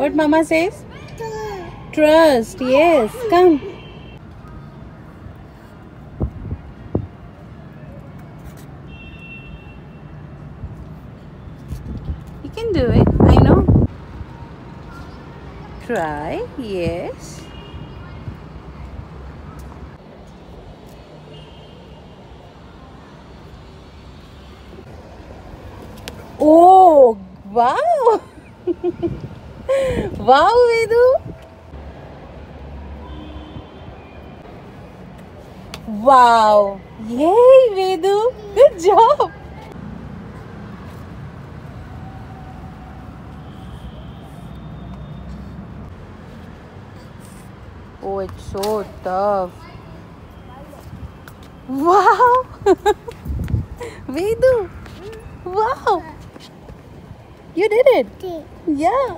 What mama says? Trust. Trust. Yes. Come. You can do it. I know. Try. Yes. Oh, wow. wow, Vedu. Wow. Yay, Vedu. Good job. Oh, it's so tough. Wow. Vedu. Wow. You did it. Yeah.